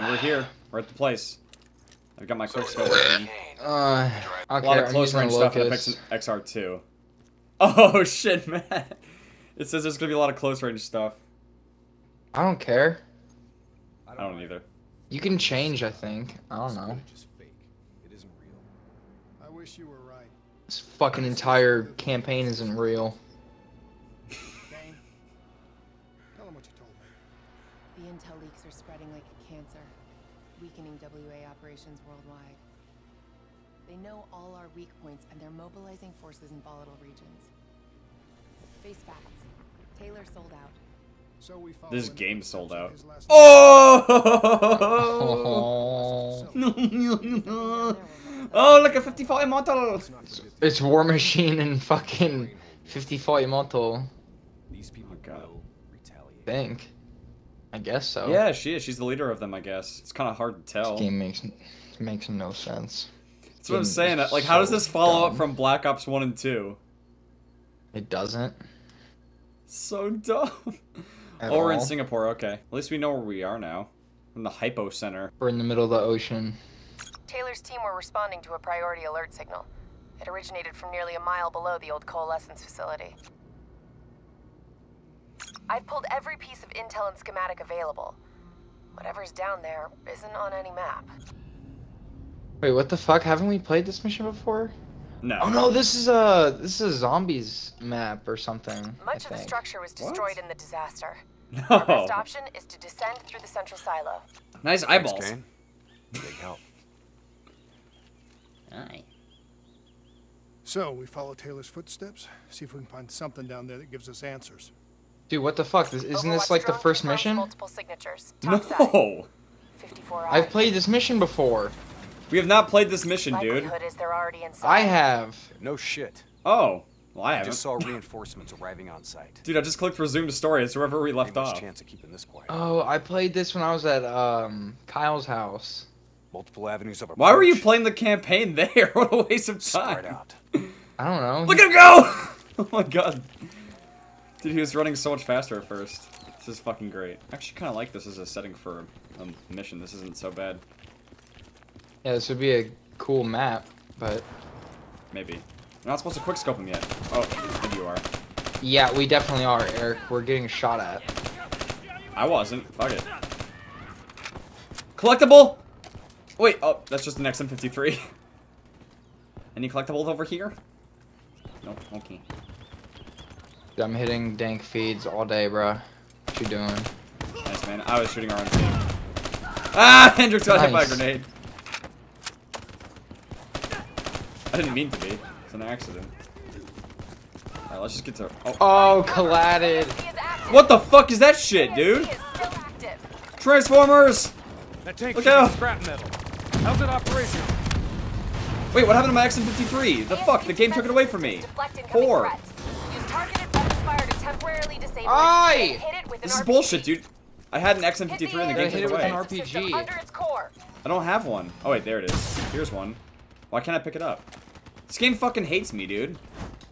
And we're here. We're at the place. I've got my quick scope. with me. Uh, A lot of close range stuff and it locus. picks an XR2. Oh shit, man. It says there's gonna be a lot of close range stuff. I don't care. I don't either. You can change, I think. I don't know. It isn't real. I wish you were right. This fucking entire campaign isn't real. Operations worldwide. They know all our weak points and they're mobilizing forces in volatile regions. Face facts. Taylor sold out. So we follow This game sold out. Oh! Oh, oh, look at 54 immortal! Let's not forget it's War Machine and fucking 54 Immortal. these people God. retaliate. Think. I guess so. Yeah, she is. She's the leader of them, I guess. It's kind of hard to tell. This game makes makes no sense. That's what I'm saying. is Like, how does this follow up from Black Ops 1 and 2? It doesn't. So dumb. At oh, we're in. Singapore. Okay. At least we know where we are now. In the Hypocenter. We're in the middle of the ocean. Taylor's team were responding to a priority alert signal. It originated from nearly a mile below the old coalescence facility. I've pulled every piece of intel and schematic available. Whatever's down there isn't on any map. Wait, what the fuck? Haven't we played this mission before? No. Oh no, this is a this is a zombies map or something. Much I of the structure was What? destroyed in the disaster. Our No. best option is to descend through the central silo. Nice Thanks, eyeballs. Kane. Big help. Aye. So we follow Taylor's footsteps. See if we can find something down there that gives us answers. Dude, what the fuck? This, isn't this like the first mission? Multiple signatures. No. 54 I've played this mission before. We have not played this mission, dude. Is already. I have. No shit. Oh. Well, I I haven't. just saw reinforcements arriving on site. Dude, I just clicked resume to story. It's wherever we left off. chance of keeping this quiet. Oh, I played this when I was at um Kyle's house. Multiple avenues of approach. Why were you playing the campaign there? what a waste of Spread time. out. I don't know. Look at him go! oh my god. Dude, he was running so much faster at first. This is fucking great. I actually kind of like this as a setting for a mission. This isn't so bad. Yeah, this would be a cool map, but Maybe. We're not supposed to quickscope him yet. Oh, maybe you are. yeah, we definitely are, Eric. We're getting shot at. I wasn't. Fuck it. Collectible! Wait, oh, that's just an XM53. Any collectibles over here? Nope, okay. Dude, I'm hitting dank feeds all day, bro. What you doing? Nice, man. I was shooting our own team. Ah! Hendricks got hit by a grenade. I didn't mean to be. It's an accident. Alright, let's just get to... Oh. Oh, collided. ASP is active. What the fuck is that shit, dude? ASP is still active. Transformers! That tank Look out. scrap metal. How's it operational? Wait, what happened to my XM53? The fuck? The game took it away from me. Deflect temporarily disable it. Aye. Hit it with an This is RPG. bullshit, dude. I had an XM53 and the air game Hit it it with an RPG. Under its core. I don't have one. Oh wait, there it is. Here's one. Why can't I pick it up? This game fucking hates me, dude.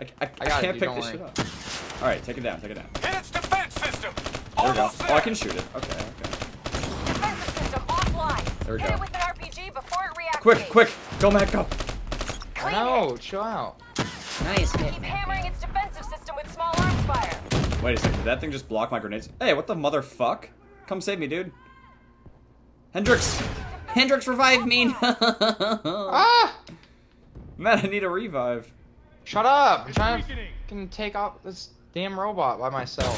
I, I, I, I can't dude, pick this worry. shit up. Alright, take it down, take it down. Hit its defense system. There we go. Oh. I can shoot it. Okay, okay. Defensive system offline. There we hit go. it with an RPG before it reactivates. Quick, quick! Go, Matt, go! Clean No, it. chill out. Nice. Keep hammering its defensive system with small arms fire. Wait a second, did that thing just block my grenades? Hey, what the motherfuck? Come save me, dude. Hendricks! Hendricks, revive me! Ah! Man, I need a revive. Shut up! I'm trying to Weakening. take out this damn robot by myself.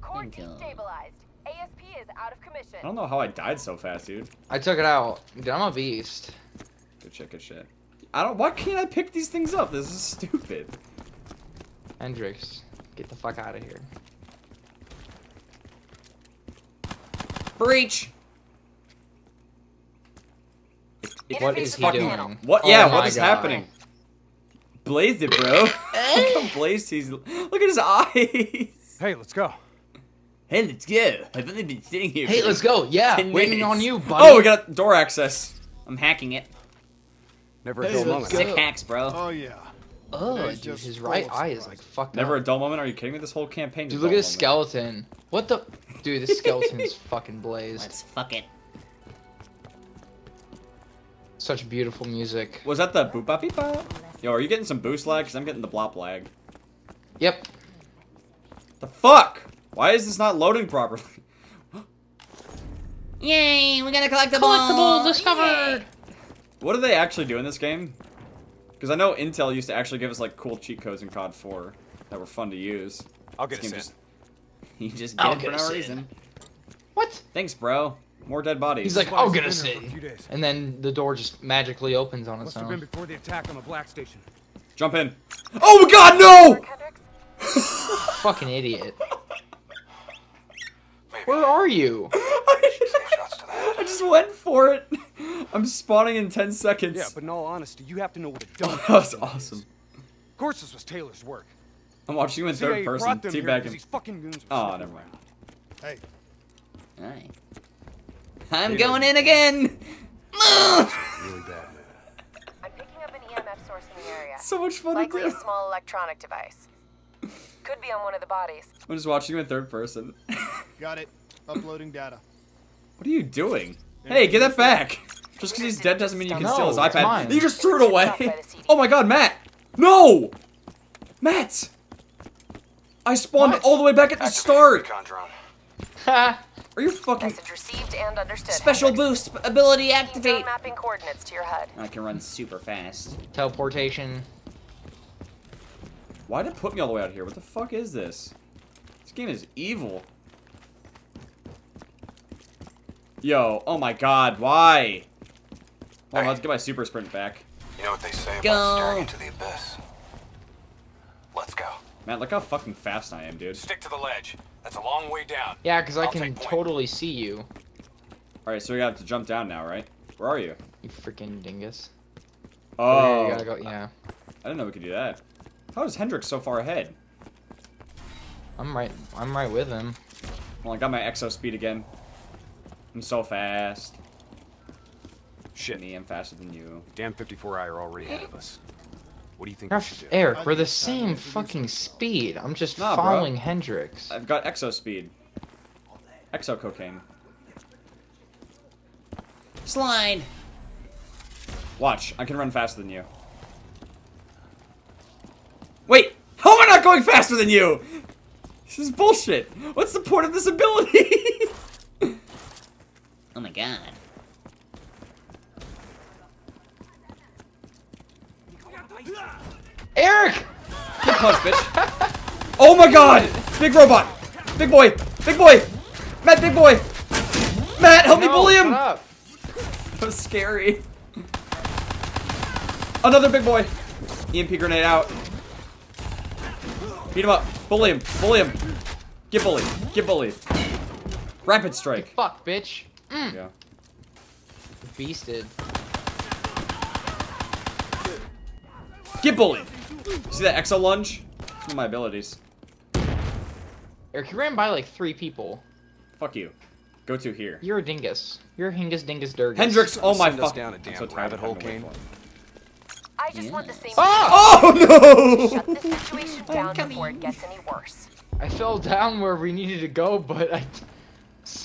Core destabilized. ASP is out of commission. I don't know how I died so fast, dude. I took it out. Dude, I'm a beast. Good shit, good shit. I don't- why can't I pick these things up? This is stupid. Hendricks, get the fuck out of here. Breach! What Interface is he doing? panel. What? Oh yeah, my what is God. happening? Blazed it, bro. Look how blazed he's. Look at his eyes. Hey, let's go. Hey, let's go. I've only been sitting here. Hey, for let's go. Yeah, 10 waiting minutes. on you, oh, buddy. Oh, we got door access. I'm hacking it. Never a dull moment. Sick hacks, bro. Oh yeah. Oh, Today's dude, just his right of eye is like surprises. fucked Never a dull moment. Are you kidding me? This whole campaign. is Dude, look at his moment. skeleton. What the? Dude, this skeleton is fucking blazed. Let's fuck it. Such beautiful music. Was that the boop bop beep bop? Yo, are you getting some boost lag? Cause I'm getting the blop lag. Yep. The fuck? Why is this not loading properly? Yay, we got a collectible! Collectible discovered! What do they actually do in this game? Because I know Intel used to actually give us like cool cheat codes in COD 4 that were fun to use. I'll get This us in. just- You just get I'll it for no us in. reason. What? Thanks, bro. More dead bodies. He's like, I'll have get been us a in. few days. And then the door just magically opens on its Must have been before the attack on the Black Station. jump in. Oh my god, no! Fucking idiot. Where are you? Shots to the head. I just went for it. I'm spawning in 10 seconds. Yeah, but in all honesty, you have to know what a dumb. that was person is. awesome. Of course, this was Taylor's work. I'm watching you in CIA third person, brought them here teabagging. these fucking goons. Oh, sniffing never around. mind. Hey, Aye. I'm going in again! Really bad mood. I'm picking up an EMF source in the area. So much fun to Likely a small electronic device. Could be on one of the bodies. I'm just watching you in third person. got it. Uploading data. What are you doing? Hey, get that back! Just because he's dead doesn't mean you can No, steal his iPad. mine. You just threw it away! It's by the CD. Oh my god, Matt! No! Matt! I spawned What? all the way back at the start! Ha! Are you fucking... Message received and understood. Special Hendricks. boost ability activate! mapping coordinates to your HUD. I can run super fast. Teleportation. Why'd it put me all the way out here? What the fuck is this? This game is evil. Yo, oh my god, why? Hold on, let's get my super sprint back. You know what they say Go. about staring into the abyss? Let's go. Man, look how fucking fast I am, dude. Stick to the ledge. That's a long way down. Yeah, because I can totally see you. Alright, so we have to jump down now, right? Where are you? You freaking dingus. Oh, you gotta go. Yeah. I didn't know we could do that. How is Hendricks so far ahead? I'm right. I'm right with him. Well, I got my exo speed again. I'm so fast. Shit. Me, I'm faster than you. Damn 54i are already ahead of us. What do you think Now, we should do? Eric, we're the think it's time same fucking speed. I'm just Nah, bro. following Hendricks. I've got exo speed. Exo cocaine. Slide! Watch, I can run faster than you. Wait, how am I not going faster than you? This is bullshit. What's the point of this ability? Oh my god. Eric! Good punch, bitch. Oh my god! Big robot! Big boy! Big boy! Matt, big boy! Matt, help me bully him! shut up. That was scary. Another big boy. EMP grenade out. Beat him up. Bully him. Bully him. Get bullied. Get bullied. Rapid strike. Fuck, bitch. Yeah. Beasted. Get bullied. See that exo lunge? It's one of my abilities. Eric, you ran by like three people. Fuck you. Go to here. You're a dingus. You're a hingus dingus durgus. Hendricks, oh my Send us fuck. down a I'm damn so tired rabbit of hole, having Kane. I just want the same. Ah! Oh Shut no! this situation down before it gets any worse. I fell down where we needed to go, but I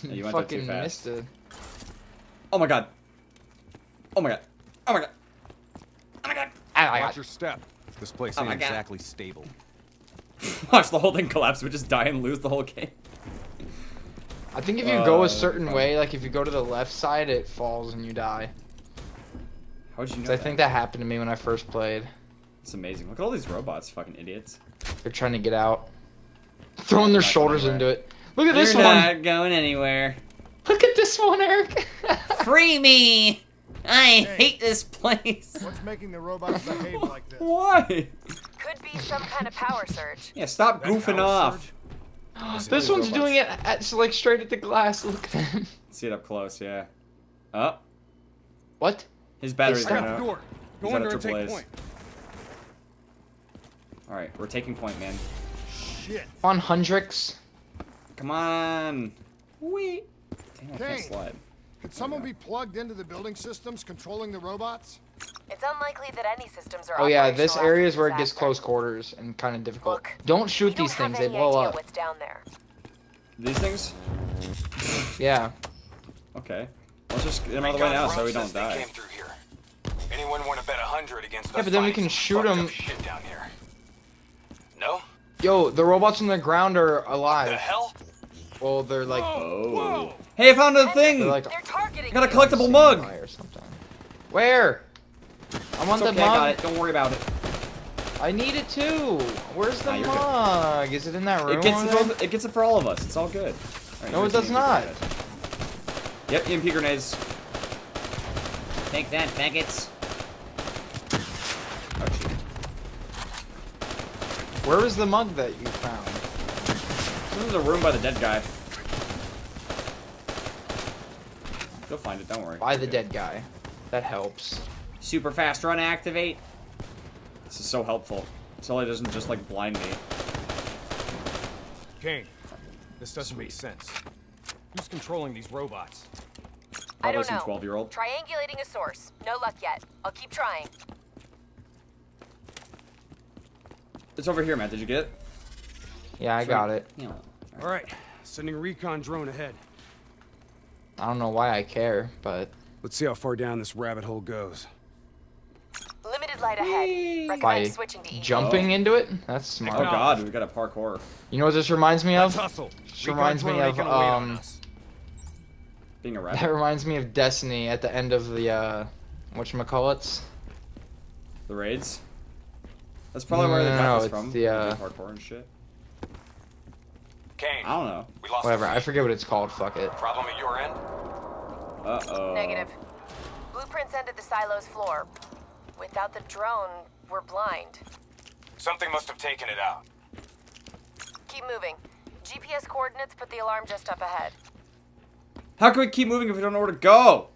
Yeah, you went there too fucking missed it. Oh my god. Oh my god. Oh my god. My. I Watch your step. This place Oh ain't my exactly stable. Watch the whole thing collapse. We just die and lose the whole game. I think if you go Uh, a certain way, like if you go to the left side, it falls and you die. How'd you know 'Cause I think that happened to me when I first played. It's amazing. Look at all these robots, fucking idiots. They're trying to get out, throwing their shoulders anywhere. into it. Look at this one. You're one. not going anywhere. Look at this one, Eric. Free me! I hate this place. What's making the robots behave like this? Why? Could be some kind of power surge. Yeah, stop goofing off. this one's doing it at, so, like straight at the glass. Look at him. See it up close, yeah. Oh, What? his battery's Hey, gone the out. door. Go under at and take A's. point. Alright, we're taking point, man. Shit. On Hendricks. Come on. Wait. Damn, I can't slide. Could someone be plugged into the building systems controlling the robots? It's unlikely that any systems are. Oh yeah, this area is where it gets close quarters and kind of difficult. Look, Don't shoot We don't these things; they blow up. What's down there? These things? Yeah. Okay. Let's just get them out of the way Recon now so we don't they die. came through here. Anyone want to bet a hundred against Yeah, but then we can shoot fucked 'em. up Shit down here. No? Yo, the robots on the ground are alive. The alive. hell? Well, they're like, Oh. Hey, I found a thing! they're like They're targeting I got a collectible mug! or something. Where? I want It's the okay, I got mug. it. Don't worry about it. I need it too. Where's the Nah, you're good. mug? Is it in that room? It gets it, there? for, it gets it for all of us. It's all good. Alright, No, here's it does EMP not. grenade. Yep, EMP grenades. Take that, faggots. Oh, shit. Where was the mug that you found? This is a room by the dead guy. You'll find it, don't worry. By the Okay. dead guy. That helps. Super fast run activate. This is so helpful. Sully doesn't just like blind me. Kane, this doesn't make sense. Who's controlling these robots? I Probably don't some know. 12 year old. Triangulating a source. No luck yet. I'll keep trying. It's over here, Matt. Did you get it? Yeah, I got it. You know, All right, sending a recon drone ahead. I don't know why I care, but Let's see how far down this rabbit hole goes. Limited light ahead. by Recommend switching to E. jumping into it, that's smart. Oh god, we've got a parkour. You know what this reminds me of? hustle. This reminds me of, gonna wait on um. Being a That reminds me of Destiny at the end of the uh whatchamacallits. The raids. That's probably where they No, got no, this from. the, uh, parkour and shit. Kane, I don't know. we lost Whatever, I forget what it's called, fuck it. Problem at your end? Uh oh. Negative. Blueprints ended the silo's floor. Without the drone, we're blind. Something must have taken it out. Keep moving. GPS coordinates put the alarm just up ahead. How can we keep moving if we don't know where to go?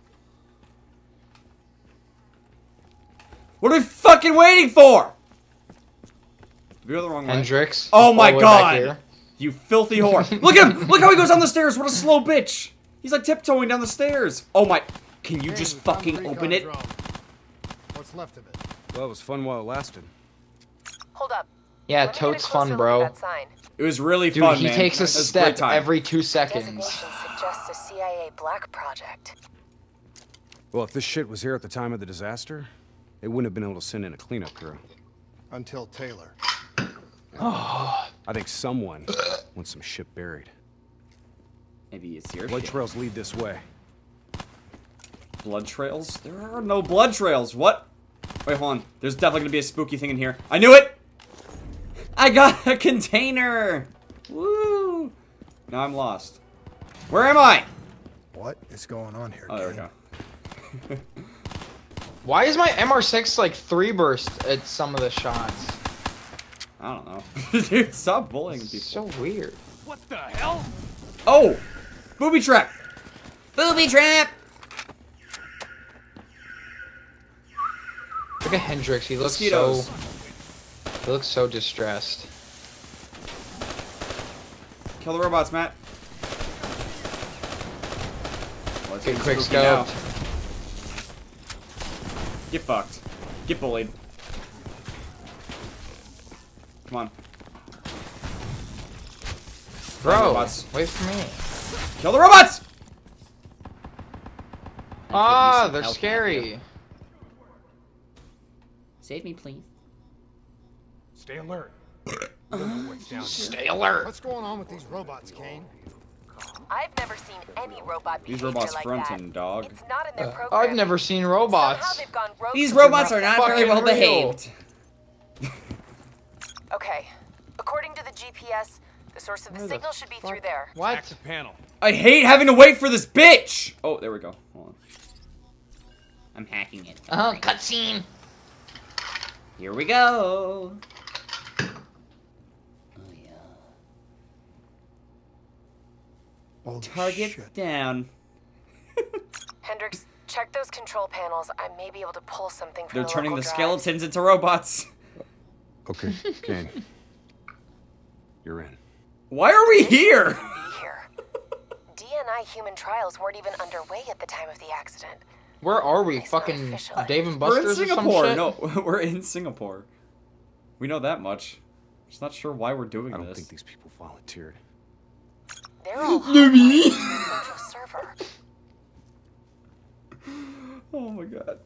What are we fucking waiting for? Did we go the wrong way? Hendricks. Oh my all back God. Here. You filthy whore. Look at him! Look how he goes down the stairs! What a slow bitch! He's like tiptoeing down the stairs. Oh my. Can you Hey, just we found the fucking open it? drone. What's left of it? Well, it was fun while it lasted. Hold up. Yeah, Let me totes fun, bro. at that sign. It was really Dude, fun, he man. takes a step great every two seconds. Designation suggests a CIA black project. Well, if this shit was here at the time of the disaster, they wouldn't have been able to send in a cleanup crew. Until Taylor. I think someone wants some shit buried. Maybe it's your Blood shit. trails lead this way. Blood trails? There are no blood trails. What? Wait, hold on. There's definitely gonna be a spooky thing in here. I knew it! I got a container! Woo! Now I'm lost. Where am I? What is going on here? Oh, there we go. Why is my MR6 like three burst at some of the shots? I don't know. Dude, stop bullying people. So weird. What the hell? Oh! Booby trap! Booby trap! Look at Hendricks. He looks Mosquitoes. so. He looks so distressed. Kill the robots, Matt. Let's Get get quick spooky scoped. Get fucked. Get bullied. Come on. Bro, robots. wait for me. Kill the robots! Ah, they're scary. Save me, please. Stay alert. We don't know what's down here. Stay alert. What's going on with these robots, Kane? I've never seen any robot These robots like fronting, that. dog. It's not in their Uh. I've never seen robots. gone rogue These robots are not very well real. behaved. Okay. According to the GPS, the source of the Where the signal should be through there. What? Active panel. I hate having to wait for this bitch! Oh, there we go. Hold on. I'm hacking it. Uh, cutscene. Here we go. Oh yeah. Holy Targets shit. down. Hendricks, check those control panels. I may be able to pull something from They're the turning the drives. skeletons into robots. Okay, Kane. You're in. Why are we here? Be here. DNI human trials weren't even underway at the time of the accident. Where are we? Fucking official. Dave and Buster's? We're in Buster's or some Singapore. shit? No, we're in Singapore. We know that much. Just not sure why we're doing this. I don't this. think these people volunteered. They're all hotwired the central server. Oh my god.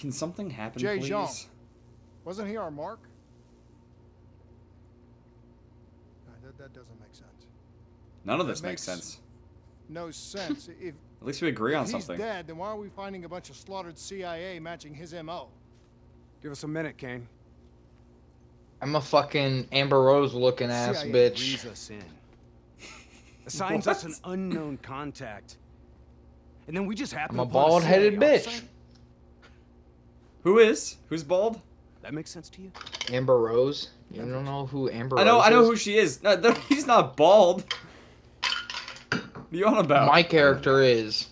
Can something happen, Jay please? Zhang. Wasn't he our mark? Uh, that, that doesn't make sense. None of this makes makes- sense. No sense. if At least we agree on something. he's something. dead, then why are we finding a bunch of slaughtered CIA matching his MO? Give us a minute, Kane. I'm a fucking Amber Rose looking ass CIA bitch. Us in. Assigns us an unknown contact. And then we just happen I'm a bald-headed CIA bitch. Offsite? Who is? Who's bald? That makes sense to you? Amber Rose. You don't know who Amber I know. Rose I know is? who she is. No, no, he's not bald. What are you on about? My character is.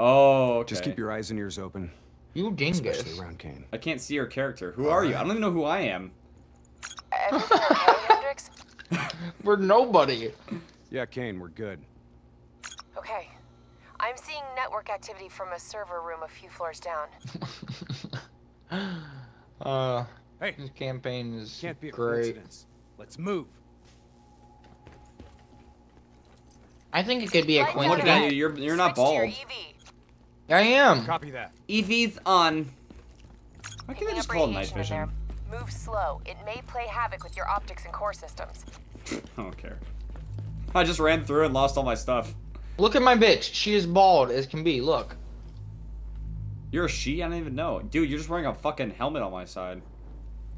Oh, okay. Just keep your eyes and ears open, You dingus. especially around Kane. I can't see her character. Who are you? I don't even know who I am. Everything okay, Hendricks? We're nobody. Yeah, Kane, we're good. Okay. I'm seeing network activity from a server room a few floors down. uh, Hey, this campaign is can't be great. coincidence. Let's move. I think it could be a Lights I'm coincidence. at you. You're you're not Switch your bald. I am. Copy that. Evie's on. Why can't they just call it night vision? there. Move slow. It may play havoc with your optics and core systems. I don't care. I just ran through and lost all my stuff. Look at my bitch. She is bald as can be. Look. You're a she? I don't even know. Dude, you're just wearing a fucking helmet on my side.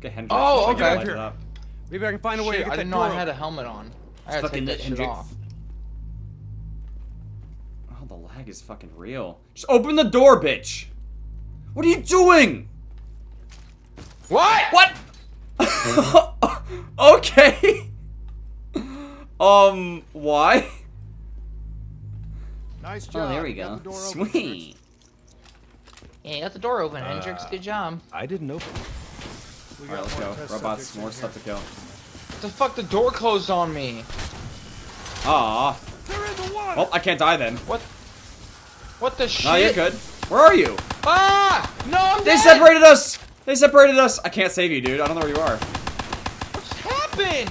Get Hendricks. Oh, just, like, okay. light it up. Maybe I can find a way Shit, to get I didn't know door I had a helmet on. I had to Fucking take that shit off. Oh, the lag is fucking real. Just open the door, bitch. What are you doing? What? What? okay. um, why? Nice job. Oh, there we go. the door open, Sweet. Yeah, you got the door open, Hendricks. Good job. I didn't open We Alright, let's go. Robots, subjects in more here. stuff to kill. What the fuck? The door closed on me. Ah. They're in the water. Well, I can't die then. What? What the shit? No, you're good. Where are you? Ah! No, I'm They dead! separated us! They separated us! I can't save you, dude. I don't know where you are. What's happened?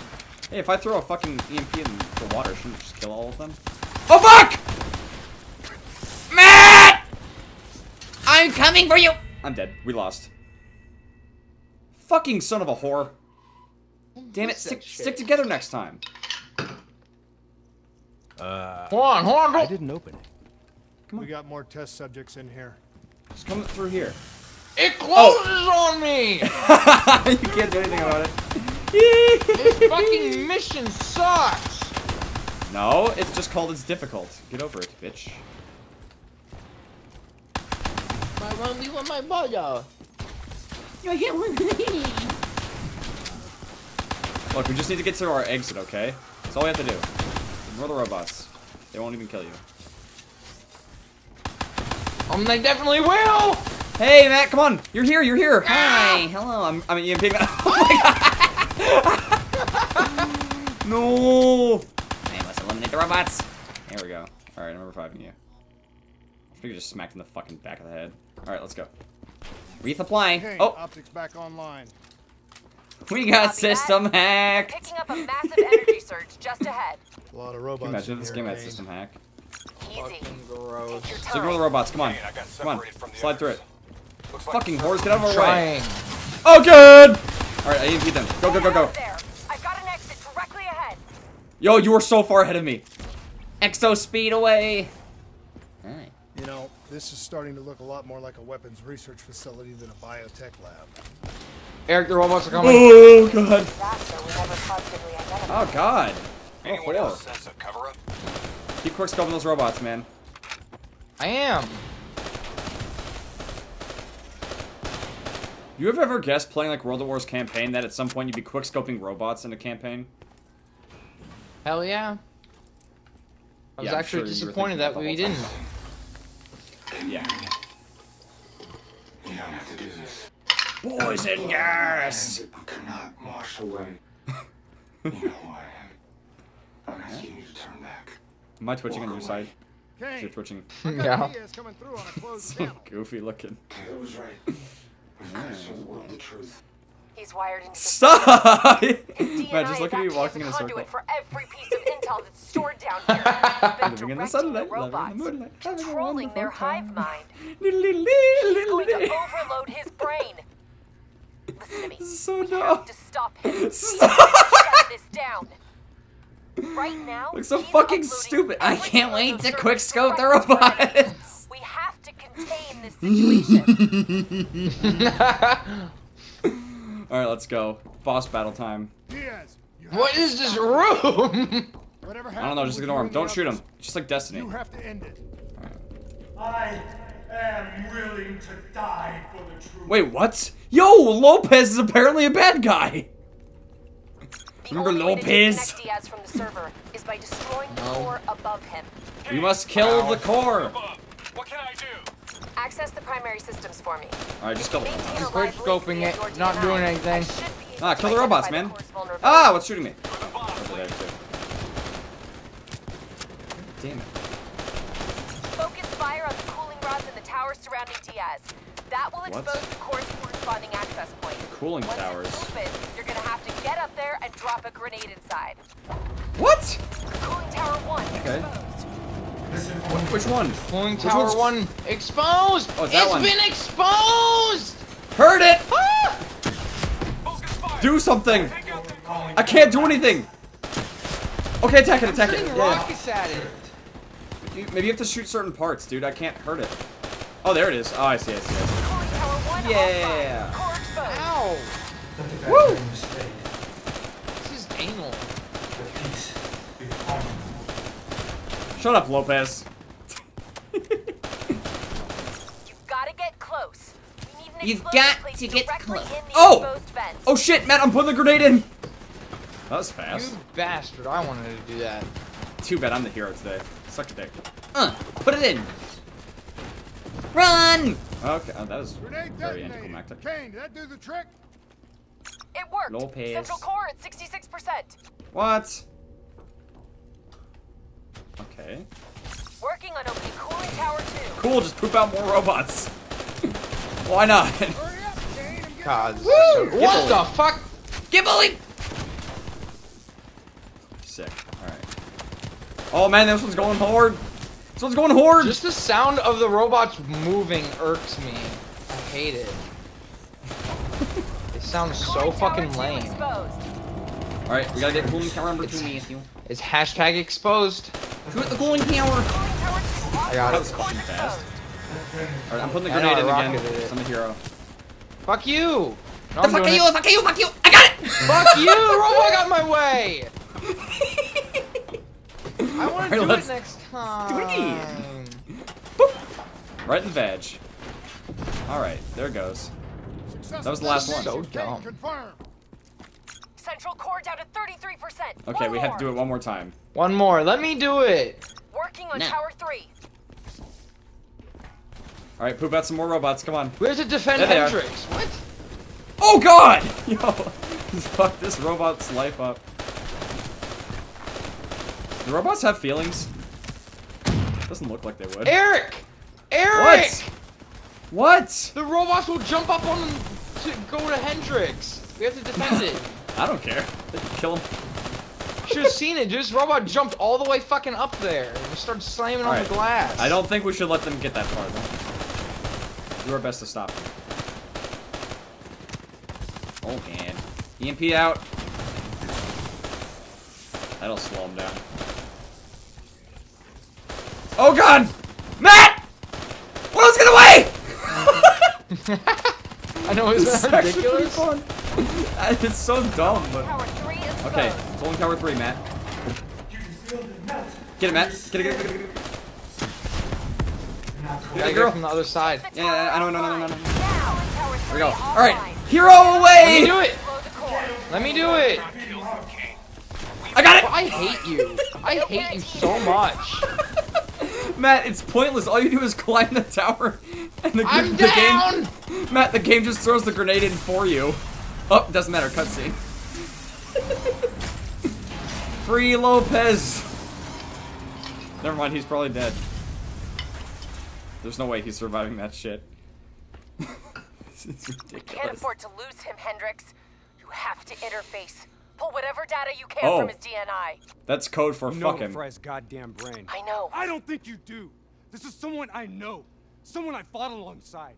Hey, if I throw a fucking EMP in the water, shouldn't it just kill all of them? Oh, fuck! Matt! I'm coming for you. I'm dead. We lost. Fucking son of a whore. Damn it, stick, stick together next time. Uh, Hold on, hold on. I didn't open it. We got more test subjects in here. Just come through here. It closes on me. you can't do anything about it. this fucking mission sucks. no, it's just called it's difficult. Get over it, bitch. My run, we want my brother. I get one. Look, we just need to get to our exit, okay? That's all we have to do. Ignore the robots. They won't even kill you. Um, they definitely will. Hey, Matt, come on! You're here, you're here! Hi. Hello. I'm, I'm an EMP man. Oh my god! no! I must eliminate the robots. There we go. Alright, I'm reviving you. I think you just smacked in the fucking back of the head. Alright, let's go. Resupply. Kane, Oh. optics back online. We got Copy system that. hacked. Picking up a massive energy surge just ahead. A lot of Can robots. you imagine in this here, game had system hack? Easy. Fucking gross. Take ignore the robots, come on. Hey, I got Come on, separated from the slide through it. Looks Fucking the whores, get out of our way. Oh, good! Alright, I EMP them. Go, go, go, go. there. I've got an exit directly ahead. Yo, you were so far ahead of me. Exo speed away. Alright. You know, this is starting to look a lot more like a weapons research facility than a biotech lab. Eric, the robots are coming. Oh, god. Disaster we never positively identified. Oh, god. Anyone Oh, else sense a cover up? Keep quick scoping those robots, man. I am. You have ever guessed playing like World at War's campaign that at some point you'd be quick scoping robots in a campaign? Hell yeah. I was Yeah, actually sure disappointed that that we didn't. Yeah. You don't have to do this. Poison gas! I cannot wash away. you know who I am. I'm asking you to turn back. Am I twitching on your side? Kane, You're twitching. Yeah. Coming through on a closed So goofy looking. Taylor was right. I've got to show the truth. He's wired into the Stop! His Man, just look at me acting walking in a conduit circle. for every piece of intel that's stored down here has been Living in the directing sunlight, the living in the moonlight, controlling their wonderful hive mind. Little, little, He's little, going to overload his brain. Listen to me. This is so We dumb. have to stop him. Stop. shut this down. Right now, Looks so fucking stupid. I can't wait to servers quick scope the directly to our enemies. robots. We have to contain this situation. Alright, let's go. Boss battle time. Diaz, you have what to is this room? Whatever I don't know, just with ignore you him. Don't shoot him. others, Just like Destiny. You have to end it. I am willing to die for the truth. Wait, what? Yo, Lopez is apparently a bad guy. The Remember only way to Lopez? Diaz from the server is by destroying the No. core above him. We must kill the core. What can I do? Access the primary systems for me. Alright, just kill the Maintain robots. Quick scoping it, not doing anything. I should be able Ah, kill the robots, man. Ah, what's shooting me? Over there, too. Damn it. Focus fire on the cooling rods in the towers surrounding Diaz. That will What? expose the core's corresponding access point. Cooling Once towers. it's open, you're gonna have to get up there and drop a grenade inside. What? Cooling tower one Okay. exposed. Which one? Cooling Which tower one's- one exposed. Oh, it's that one. been exposed. Heard it! Ah! Focus fire. Do something! Take out the calling I can't do anything! Okay, attack it, attack it. Yeah. rockets at it. You- Maybe you have to shoot certain parts, dude. I can't hurt it. Oh, there it is. Oh, I see, I see, I see. Cooling tower one Yeah. offline. Ow. Let the guy Woo! make a mistake. This is anal. The peace be upon you. Shut up, Lopez. You've gotta get close. We need an You've got to get close. Oh! Oh shit, Matt, I'm putting the grenade in! That was fast. You bastard. I wanted to do that. Too bad I'm the hero today. Suck a dick. Uh, put it in. Run! Okay, oh, that was Grenade very detonated. anticlimactic. Kane, did that do the trick? It worked. Lopez. Central core at 66%. What? Okay. Working on opening cooling tower two. Cool, just poop out more robots. Why not? Hurry up, Kane, and get God. Woo! What the fuck? Gibberly! Sick. Alright. Oh man, this one's going hard. This one's going hard. Just the sound of the robots moving irks me. I hate it. it sounds so fucking lame. Alright, we gotta get cooling tower number two, Matthew. It's hashtag exposed. Shoot the cooling tower. Cooling I got That it. was fucking fast. Alright, I'm putting the grenade in I again. rocketed I'm a hero. Fuck you. No, The fuck are you? it. Fuck you? Fuck you? I got it! Fuck you! The robot got my way. I want to do let's it next time. do it again. Right in the veg. Alright, there it goes. That was the last one. So destination. dumb. Confirm. Central core down to 33%. Okay, One we have to do it one more time. One more. Let me do it. Working on No. tower three. Alright, poop out some more robots, come on. We have to defend There. Hendricks. What? Oh god! Yo, fuck this robot's life up. Do robots have feelings? Doesn't look like they would. Eric! Eric! What? What? The robots will jump up on them to go to Hendricks. We have to defend it. I don't care. They can kill him. Should have seen it. This robot jumped all the way fucking up there and started slamming on Alright. the glass. I don't think we should let them get that far, though. Do our best to stop them. Oh, man. EMP out. That'll slow him down. Oh, God! Matt! What else get away? I know, isn't This that ridiculous? fun. It's so dumb, but... Tower three exposed. Okay, Golden Tower 3, Matt. You can feel the melt. Get it, Matt. Get it, get it, get it, get it. Not Get Gotta it, get girl. from the other side. The Yeah, yeah, I know, no, no, no, no, no. tower Now, tower Here we go. Alright, hero Let me do it. Blow the core. Let me do it. I got it! I hate you. I hate you so much. Matt, it's pointless. All you do is climb the tower, and the, I'm the down. game. Matt, the game just throws the grenade in for you. Oh, doesn't matter. Cutscene. Free Lopez. Never mind. He's probably dead. There's no way he's surviving that shit. this is Can't afford to lose him, Hendricks. You have to interface. Pull whatever data you can Oh. from his DNI. That's code for No fucking. for his goddamn brain. I know. I don't think you do. This is someone I know. Someone I fought alongside.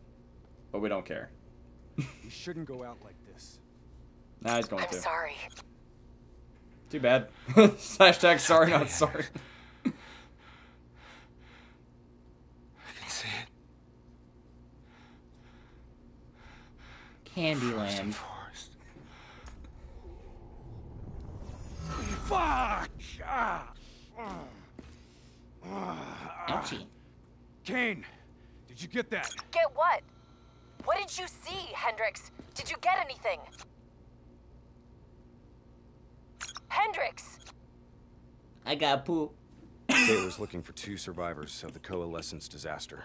But we don't care. We shouldn't go out like this. Nah, he's going I'm to. sorry. Too bad. Hashtag sorry, not sorry. I can see it. Candyland. Fuck! Ah. Ah. Ouchie. Kane, did you get that? Get what? What did you see, Hendricks? Did you get anything? Hendricks! I got poo. Taylor's looking for two survivors of the Coalescence disaster.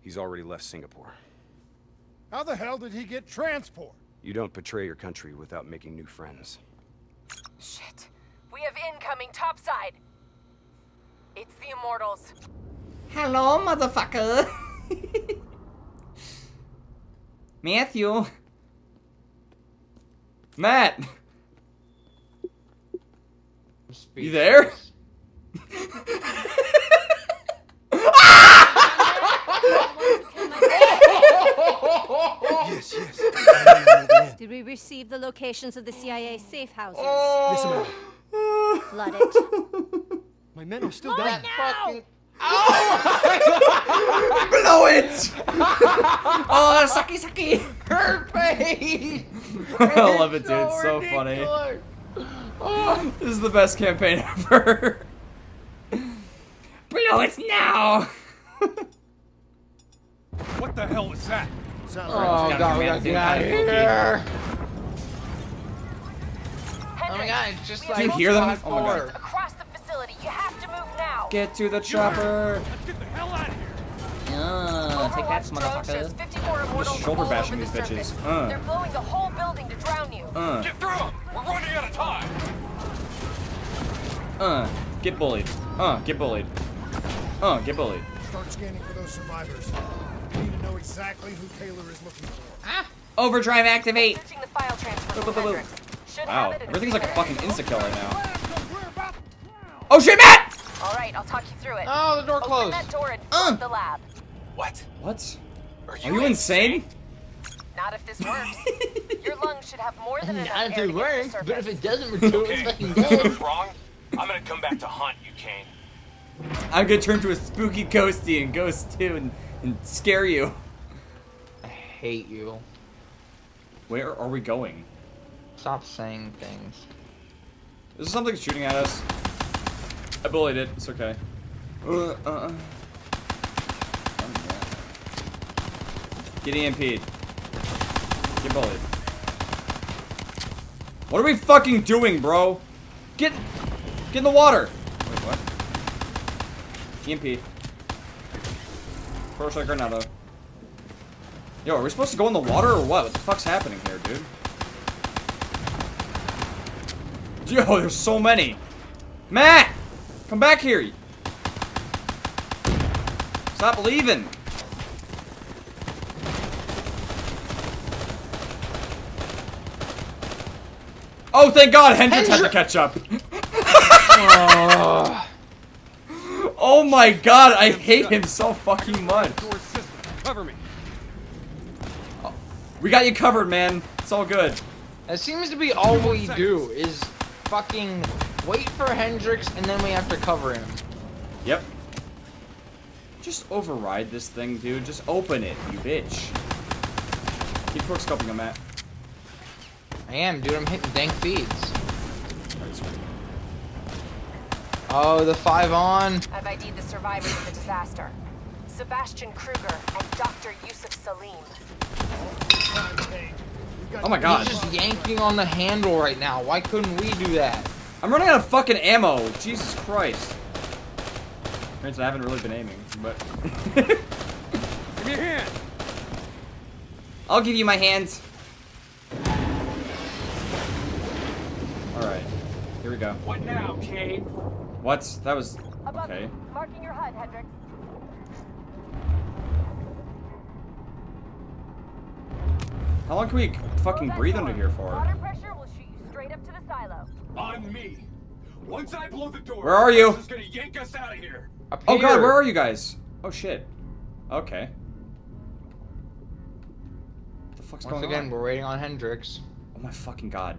He's already left Singapore. How the hell did he get transport? You don't betray your country without making new friends. Shit. We have incoming topside. It's the Immortals. Hello, motherfucker. Matthew. Matt. You there? Yes, yes. Did we receive the locations of the CIA safe houses? Oh. Yes, ma'am. Flood it. My men are still That down. fucking. Blow it! oh, sucky, sucky! Her face! I love it, dude. It's so funny. ridiculous. Oh, This is the best campaign ever. Blow it now! What the hell was that? Sounds oh like god, we gotta get out of here. Hendricks, Oh my god, it's just we have like. you hear them? Oh my God. Across the facility. You have to move now. Get to the chopper. Let's get the hell out of here. Oh, take that, Overwatch drone shows motherfucker. 54 Immortals shoulder bashing over the these bitches. Uh. They're blowing the whole building to drown you. Uh, Get through 'em! We're running out of time! uh, get bullied. Uh, get bullied. Uh, get bullied. Start scanning for those survivors. Exactly who Taylor is looking for. Overdrive activate! Searching the file transfer Boop, boop, boop, boop. Wow, have it in everything's like a fucking insta-kill right now. We're about to drown. Oh shit, Matt! All right, I'll talk you through it. Oh, the door Open closed. that door and Uh. the lab. What? What? Are Are you insane? Not if this works. Your lungs should have more than enough Not if air it to get to the works, but if surface. it doesn't work, it's Okay, fucking if this dead. goes wrong, I'm gonna come back to haunt you, Kane. I'm gonna turn to a spooky ghosty and ghost too and, and scare you. I hate you. Where are we going? Stop saying things. Is there something shooting at us? I bullied it. It's okay. Uh, uh. Get EMP'd. Get bullied. What are we fucking doing, bro? Get, get in the water. Wait, what? EMP. First like Granada. Yo, are we supposed to go in the water or what? What the fuck's happening here, dude? Yo, there's so many. Matt! Come back here. Stop leaving. Oh, thank God, Hendricks had to catch up. Oh, Oh my God, I hate him so fucking much. Cover me. We got you covered, man. It's all good. that seems to be all we do is fucking wait for Hendricks and then we have to cover him. Yep. Just override this thing, dude. Just open it, you bitch. Keep quick scoping him, Matt. I am, dude. I'm hitting dank feeds. Oh, the five on. I've ID'd the survivors of the disaster. Sebastian Krueger and Dr. Yousef Salim. Oh my God. He's just yanking on the handle right now. Why couldn't we do that? I'm running out of fucking ammo. Jesus Christ. Granted, I haven't really been aiming, but... Give me a hand. I'll give you my hands. Alright. Here we go. What now, Kane? What? That was... Okay. you, marking your HUD, Hendricks. How long can we fucking breathe door. under here for? Water pressure will shoot you straight up to the silo. On me. Once I blow the door, Where are you? Just gonna yank us out of here. Up Oh god, where are you guys? Oh shit. Okay. What the fuck's Once going again, on? we're waiting on Hendricks. Oh my fucking god.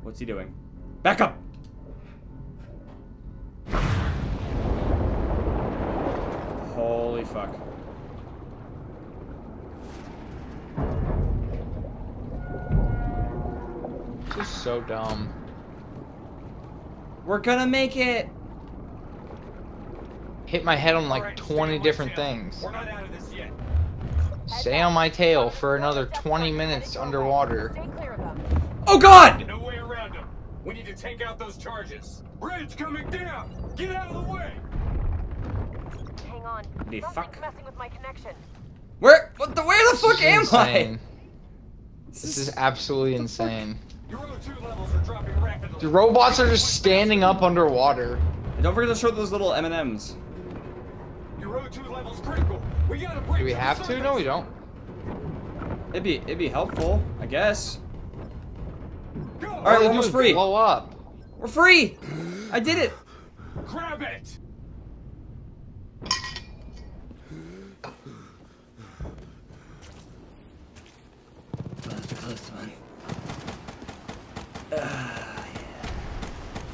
What's he doing? Back up! Holy fuck. So dumb. We're gonna make it! Hit my head on like Alright, 20 stay on my different things. We're not out of this yet. Stay on my tail for another 20 minutes underwater. Stay clear of them. Oh god! No way around them. We need to take out those charges. Bridge coming down. Get out of the way. Hang on. The Something's fuck? messing with my connection. Where? What the? Where the fuck am insane. I? This is absolutely insane. Your O2 levels are dropping rapidly. The robots are just standing up underwater. And don't forget to show those little M and M's. Your O2 levels critical. We gotta break Do we have to? No, we don't. It'd be it'd be helpful, I guess. Go. All right, we're almost free. Blow up. We're free. I did it. Grab it.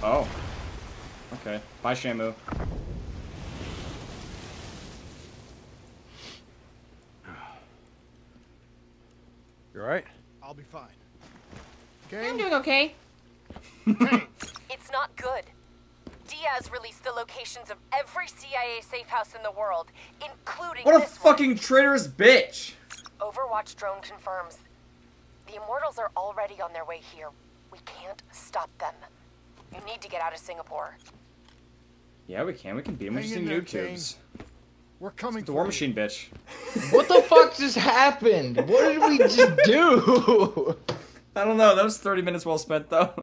Oh. Okay. Bye, Shamu. You alright? I'll be fine. Okay. I'm doing okay. It's not good. Diaz released the locations of every CIA safe house in the world, including What a this one. fucking traitorous bitch. Overwatch drone confirms. The Immortals are already on their way here. We can't stop them. You need to get out of Singapore. Yeah, we can. We can beam. We Hang just in need there, tubes. We're coming The for War you. Machine bitch. What the fuck just happened? What did we just do? I don't know. That was 30 minutes well spent, though.